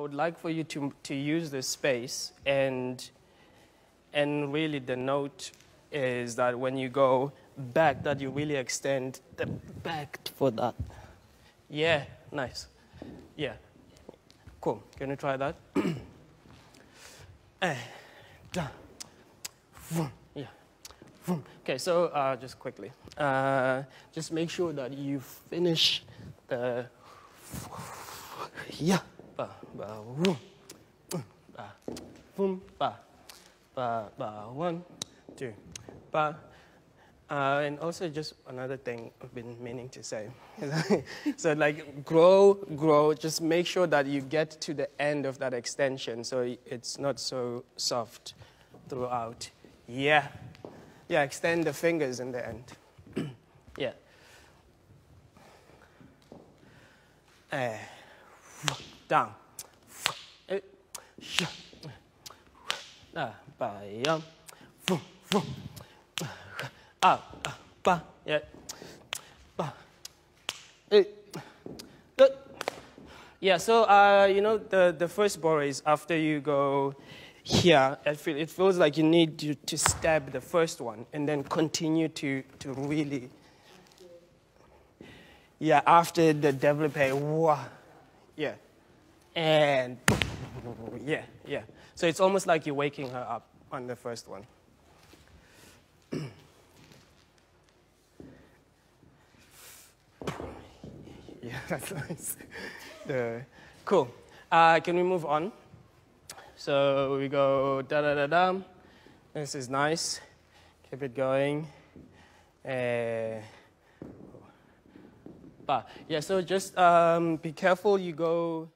would like for you to, to use this space and, and really the note is that when you go back that you really extend the back for that. Yeah, nice. Yeah. Cool. Can you try that? yeah. Okay, so uh, just quickly, uh, just make sure that you finish the yeah, ba ba vroom, ba boom ba ba ba one two ba. Uh, and also just another thing I've been meaning to say. so like grow, grow, just make sure that you get to the end of that extension so it's not so soft throughout. Yeah. Yeah, extend the fingers in the end. yeah. Uh, down. Ah, yeah, good. Yeah, so uh, you know the the first bar is after you go here. It, feel, it feels like you need to, to stab the first one and then continue to to really. Yeah, after the développé, wah, yeah, and yeah, yeah. So it's almost like you're waking her up on the first one. Yeah, that's nice. the, cool. Uh, can we move on? So we go da da da da. This is nice. Keep it going. Uh, yeah, so just um, be careful. You go.